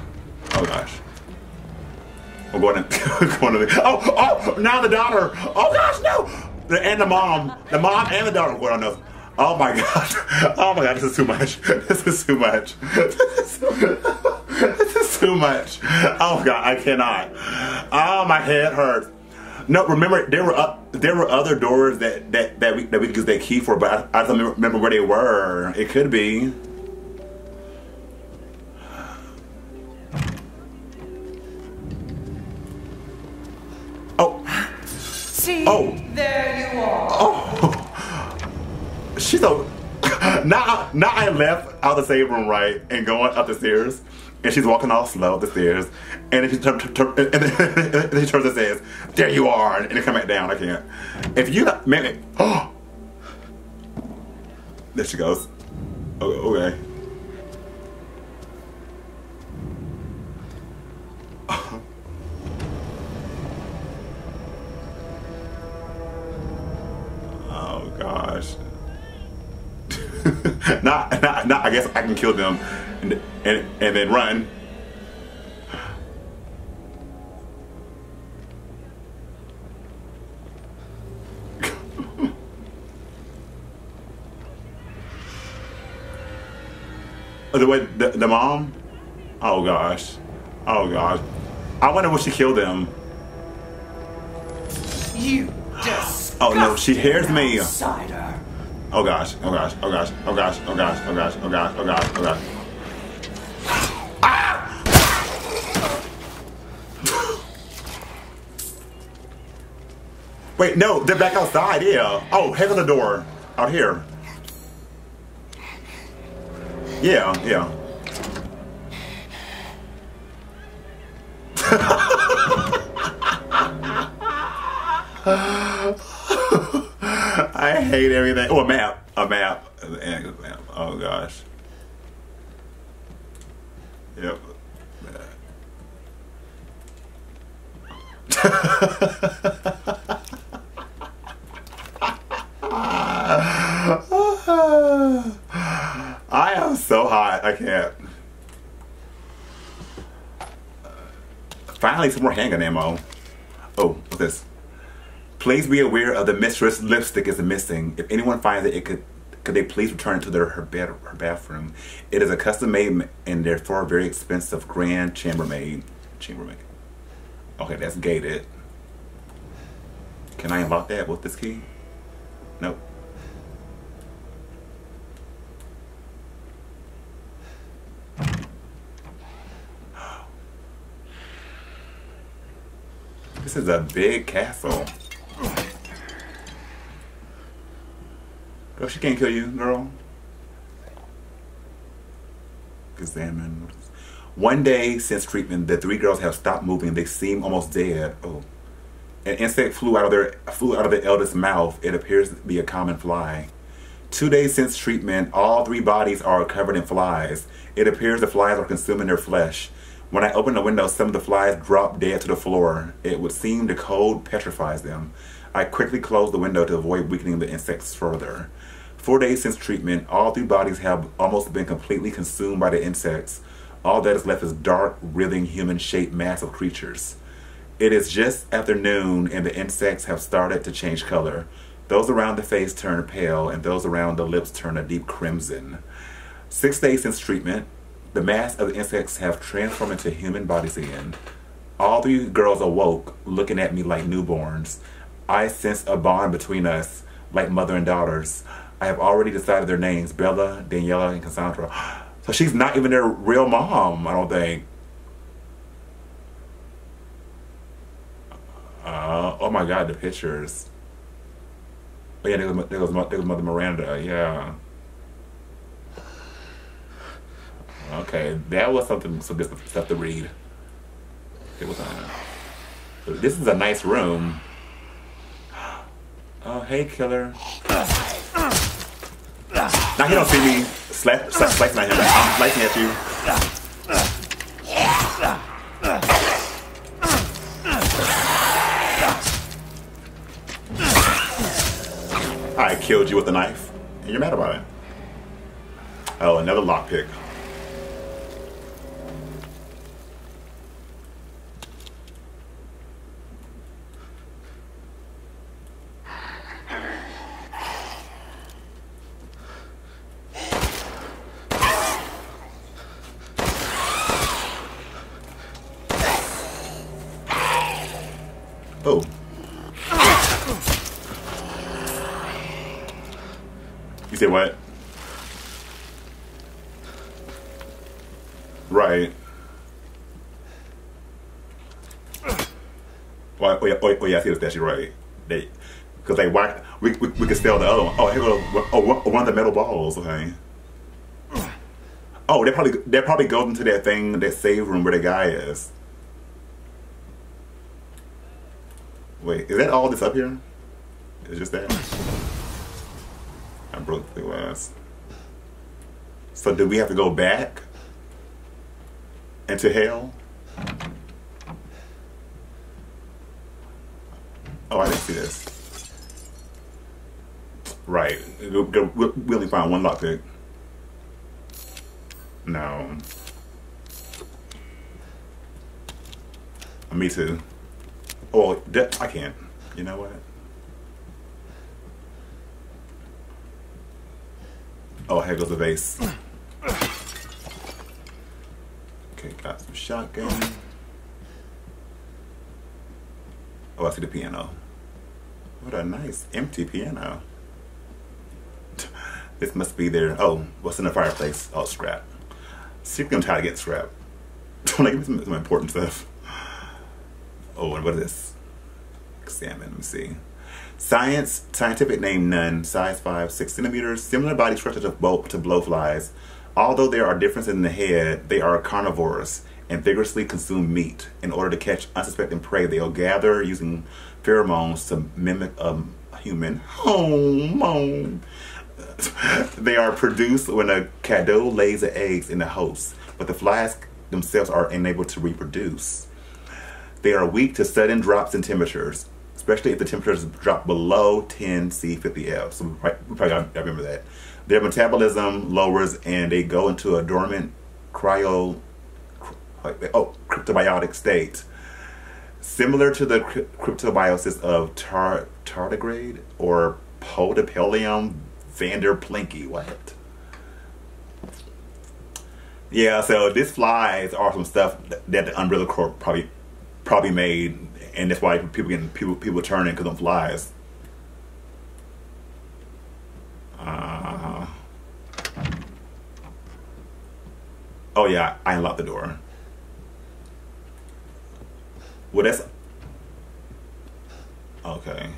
Oh gosh. We're going to, going to the, oh, oh, now the daughter. Oh gosh, no. The, and the mom. The mom and the daughter going on the, oh my god. (laughs) Oh my god, this is too much. (laughs) This is too much. (laughs) This is too much. Oh god, I cannot. Oh, my head hurts. No, remember there were uh, there were other doors that that that we that we could use that key for, but I, I don't remember where they were. It could be. See, Oh. there you are. Oh. (laughs) She's (laughs) a. Now, now I left out the same room, right, and going up the stairs, and she's walking all slow up the stairs, and then she, turn, turn- (laughs) and then, and she turns and says, "There you are," and then come back down. I can't. If you, not, man, oh, there she goes. Okay. Not, not, not, I guess I can kill them and, and, and then run. (laughs) The way the, the mom? Oh gosh. Oh gosh. I wonder when she killed them. You disgusting Oh no, she hears me. outsider. Oh gosh, oh gosh, oh gosh, oh gosh, oh gosh, oh gosh, oh gosh, oh gosh, oh gosh. Wait, no, they're back outside, yeah. Oh, head on the door. Out here. Yeah, yeah. (laughs) I hate everything. Oh, a map. A map. A map. Oh, gosh. Yep. I am so hot. I can't. Finally, some more handgun ammo. Oh, what's this? Please be aware of the mistress lipstick is missing. If anyone finds it, it could could they please return it to their her bed her bathroom. It is a custom made and therefore very expensive grand chambermaid. Chambermaid. Okay, that's gated. Can I unlock that with this key? Nope. This is a big castle. Girl, she can't kill you, girl. Examine. One day since treatment, the three girls have stopped moving. They seem almost dead. Oh. An insect flew out of their flew out of the eldest's mouth. It appears to be a common fly. Two days since treatment, all three bodies are covered in flies. It appears the flies are consuming their flesh. When I open the window, some of the flies drop dead to the floor. It would seem the cold petrifies them. I quickly closed the window to avoid weakening the insects further. Four days since treatment, all three bodies have almost been completely consumed by the insects. All that is left is dark, writhing, human-shaped mass of creatures. It is just after noon, and the insects have started to change color. Those around the face turn pale, and those around the lips turn a deep crimson. Six days since treatment, the mass of the insects have transformed into human bodies again. All three girls awoke, looking at me like newborns. I sense a bond between us, like mother and daughters. I have already decided their names, Bela, Daniela, and Cassandra. (gasps) So she's not even their real mom, I don't think. Uh, oh my god, the pictures. Oh yeah, there was, there was, there was Mother Miranda, yeah. Okay, that was something, some good stuff to read. It was, uh, this is a nice room. Oh, hey, killer. Now he don't see me slap, slap, slicing at him. I'm slicing at you. I killed you with a knife, and you're mad about it. Oh, another lockpick. Oh. You said what? Right. Oh, yeah, I see that. You're right. They, because they whack. We, we, we could steal the other one. Oh, here go. Oh, one of the metal balls. Okay. Oh, they probably they probably go into that thing, that save room where the guy is. Wait, is that all that's up here? It's just that. I broke the glass. So do we have to go back into hell? Oh, I didn't see this. Right. We only found one lockpick. No. Me too. Oh, I can't. You know what? Oh, here goes the bass. Okay, got some shotgun. Oh, I see the piano. What a nice empty piano. (laughs) This must be there. Oh, what's in the fireplace? Oh, scrap. Secretly, I'm trying to get scrap. (laughs) Don't me some, some important stuff. Oh, and what is this? Examine, let me see. Science, scientific name none, size 5, 6 centimeters, similar body structure to, blow, to blowflies. Although there are differences in the head, they are carnivorous and vigorously consume meat. In order to catch unsuspecting prey, they'll gather using pheromones to mimic a human hormone. they are produced when a cadou lays the eggs in the host, but the flies themselves are unable to reproduce. They are weak to sudden drops in temperatures, especially if the temperatures drop below 10 C50F. So we probably, got to remember that. Their metabolism lowers and they go into a dormant cryo, oh, cryptobiotic state. Similar to the cryptobiosis of tar, tardigrade or Podopellium vanderplinky. What? Yeah, so these flies are some stuff that the Umbrella Corp probably probably made, and that's why people getting people people turning because of flies. Uh, oh yeah, I unlocked the door. Well, that's okay.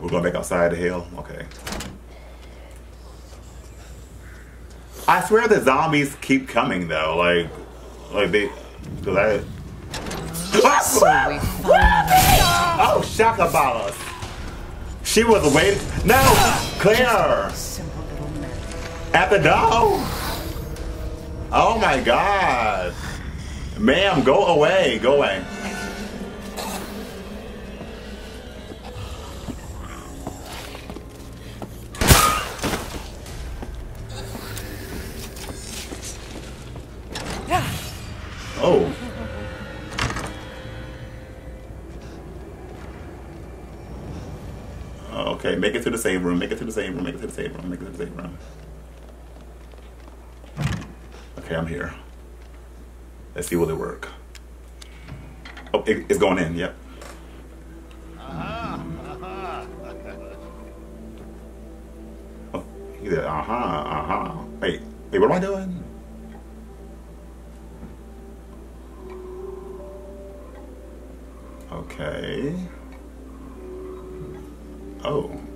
We're going back outside the hell? Okay. I swear the zombies keep coming though. Like, like they, cause I. Ah! Oh, shakabalas! She was waiting. No, Claire. At the door. Oh my God, ma'am, go away, go away. Oh. Okay, make it to the same room, make it to the same room, make it to the same room, make it to the same room. Okay, I'm here. Let's see will it work. Oh, it, it's going in, yep. (laughs) Oh, he said, uh-huh, uh-huh. Wait, wait, what am I doing? Okay. Oh.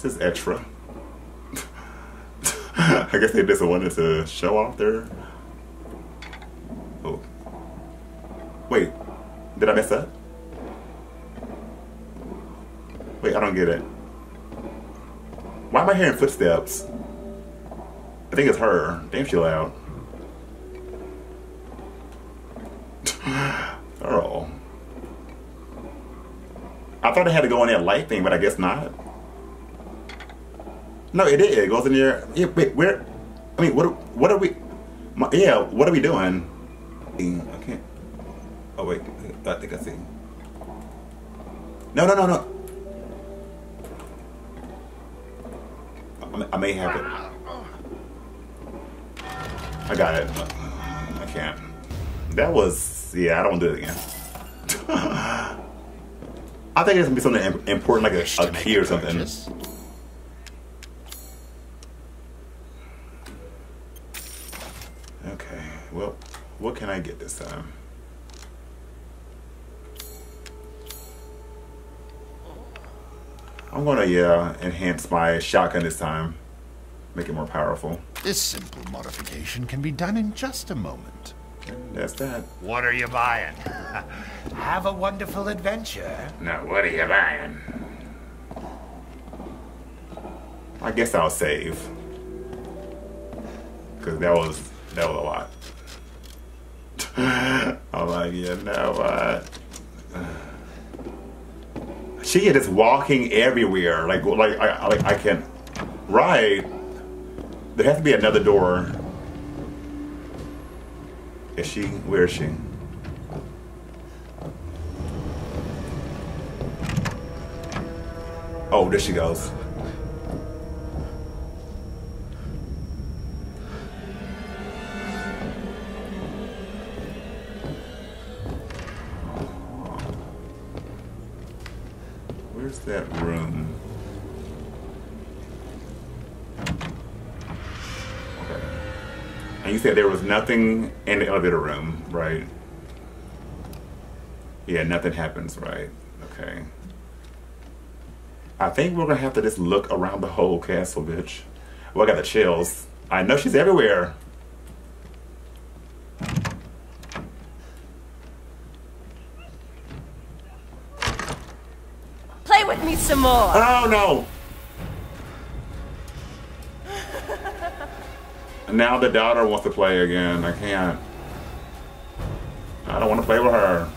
This is extra. (laughs) I guess they just wanted to show off their... Oh. Wait. Did I mess up? Wait, I don't get it. Why am I hearing footsteps? I think it's her. Damn, she loud. (sighs) Girl. I thought I had to go in that light thing, but I guess not. No, it did. It goes in there. Yeah, wait, where? I mean, what? Are, what are we? My, yeah, what are we doing? I can't. Oh wait, I think I see. No, no, no, no. I may have it. I got it. I can't. That was, yeah, I don't do it again. (laughs) I think it's going to be something important, like a, a key or something. Purchase. I'm gonna yeah enhance my shotgun this time, make it more powerful. This simple modification can be done in just a moment. That's that. What are you buying? (laughs) Have a wonderful adventure. Now, what are you buying? I guess I'll save. Cause that was that was a lot. (laughs) I'm like, yeah, now what? She is walking everywhere. Like, like I, like I can, right? There has to be another door. Is she? Where is she? Oh, there she goes. Said there was nothing in the elevator room, right? Yeah, nothing happens, right? Okay. I think we're gonna have to just look around the whole castle, bitch. Well, I got the chills. I know she's everywhere. Play with me some more. Oh no. Now the daughter wants to play again. I can't. I don't want to play with her.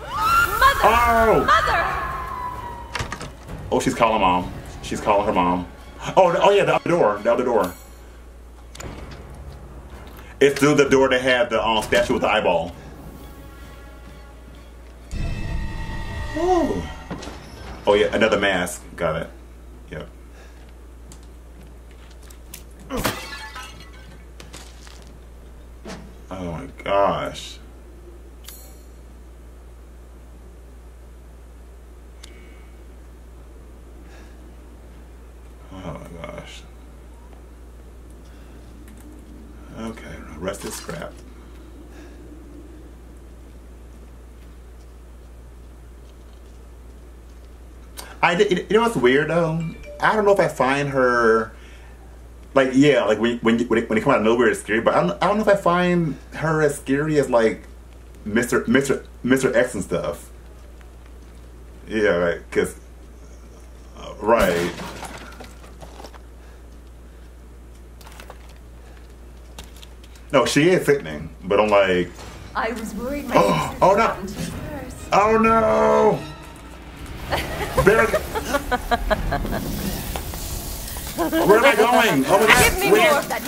Mother! Oh! Mother! Oh, she's calling mom. She's calling her mom. Oh, oh yeah, the other door. The other door. It's through the door that had the um, statue with the eyeball. Oh. Oh yeah, another mask. Got it. Gosh. Oh my gosh. Okay, rest is scrap. I you know what's weird though? I don't know if I find her like yeah, like when when you, when, it, when it come out of nowhere, it's scary. But I don't, I don't know if I find her as scary as like Mister Mister Mister X and stuff. Yeah, right. Cause uh, right. No, she is sickening, but I'm like. I was worried my (gasps) oh, oh no! Oh no! (laughs) Where am I going? Oh my god. Give me Where? more of that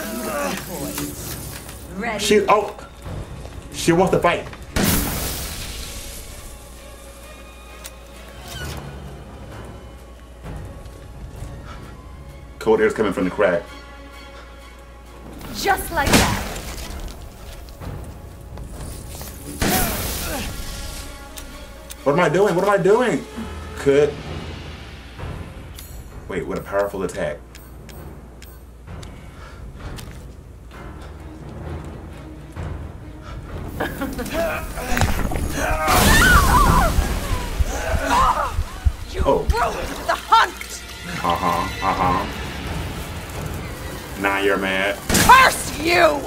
Ready. She oh she wants to fight. Cold air's coming from the crack. Just like that. What am I doing? What am I doing? could. Wait, what a powerful attack. You oh. ruined the hunt! Uh-huh, uh-huh. Now you're mad. Curse you!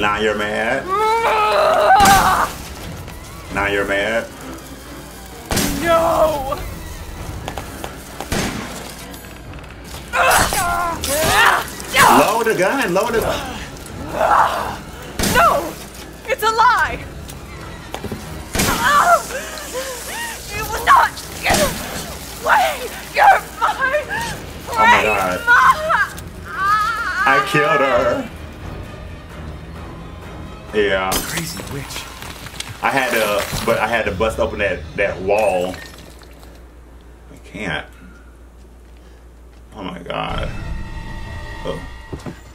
Now you're mad. now you're mad. No! Lower the gun, lower the gun. No! It's a lie! Oh! You will not get away! You're my Oh my god. I killed her. Yeah. Crazy witch. I had to, but I had to bust open that that wall. I can't. Oh my god. Oh.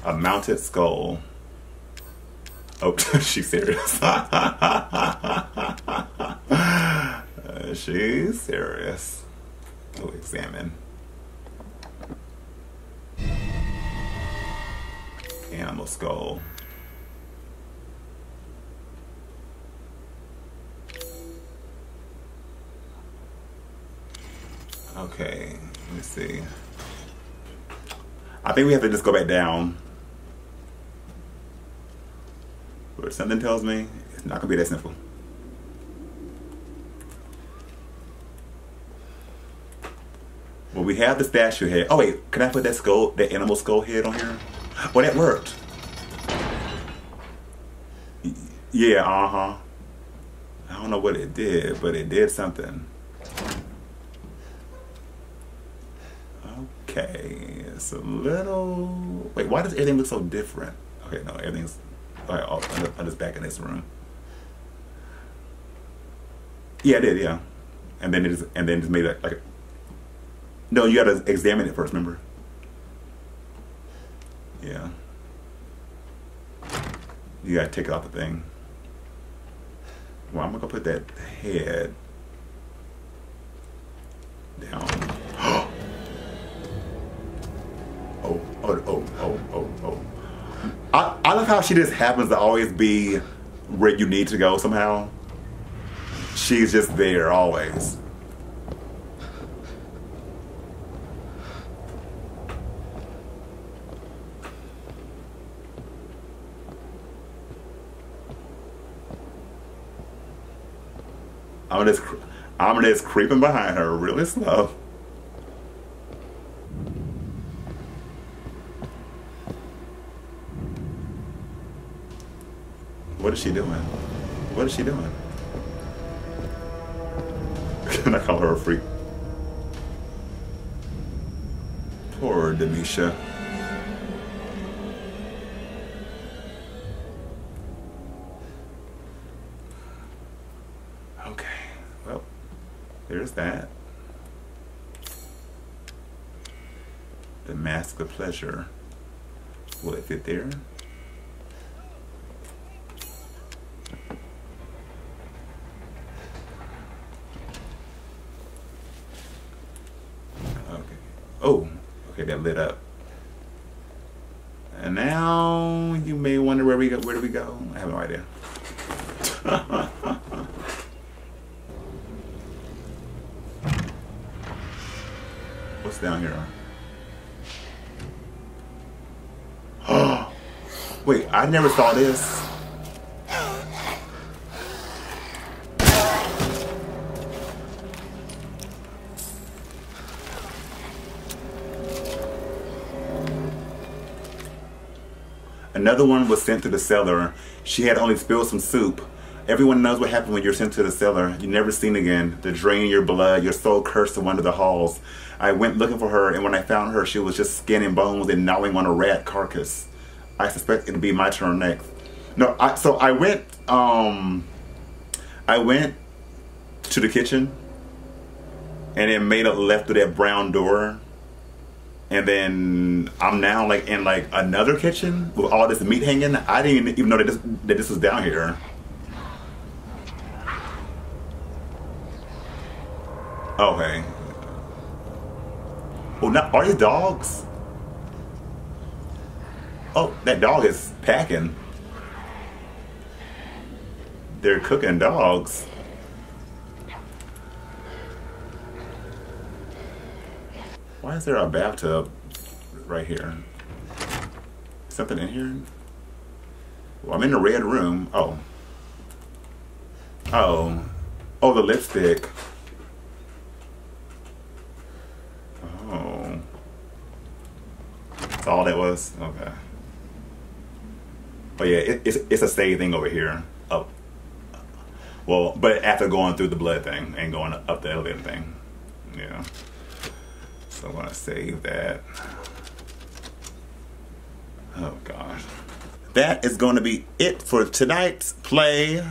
A mounted skull. Oh, (laughs) she's serious. (laughs) she's serious. Oh, examine. Animal skull. Okay, let me see. I think we have to just go back down. But something tells me it's not gonna be that simple. Well, we have the statue head. Oh wait, can I put that skull, that animal skull head on here? Well, that worked. Yeah, uh huh. I don't know what it did, but it did something. Okay, it's a little. Wait, why does everything look so different? Okay, no, everything's. All right, I'll, I'll just back in this room. Yeah, I did. Yeah, and then it and then just made it like. No, you got to examine it first. Remember. Yeah. You gotta take out the thing. Well, I'm gonna put that head down. (gasps) oh, oh, oh, oh, oh, oh. I, I love how she just happens to always be where you need to go somehow. She's just there always. I'm just, I'm just creeping behind her really slow. What is she doing? What is she doing? (laughs) Can I call her a freak? Poor Tamisha. Okay, well, there's that. The Mask of Pleasure. Will it fit there? Oh, okay, that lit up. And now you may wonder where we go. Where do we go? I have no idea. (laughs) What's down here? Oh, (gasps) wait! I never saw this. Another one was sent to the cellar. She had only spilled some soup. Everyone knows what happened when you're sent to the cellar. You're never seen again. To drain your blood, your soul cursed to wander the halls. I went looking for her, and when I found her, she was just skin and bones and gnawing on a rat carcass. I suspect it'll be my turn next. No, I, so I went. Um, I went to the kitchen, and it made a left through that brown door and then I'm now like in like another kitchen with all this meat hanging. I didn't even know that this that this was down here. Okay. Oh, not are these dogs? Oh, that dog is packing. They're cooking dogs. Why is there a bathtub right here? Something in here? Well, I'm in the red room. Oh. Oh. Oh, the lipstick. Oh. That's all that was? Okay. Oh yeah, it, it's, it's a stay thing over here. Oh. Well, but after going through the blood thing and going up the elevator thing. Yeah. So I'm gonna save that. Oh gosh. That is to be it for tonight's play.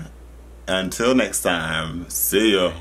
Until next time, see ya.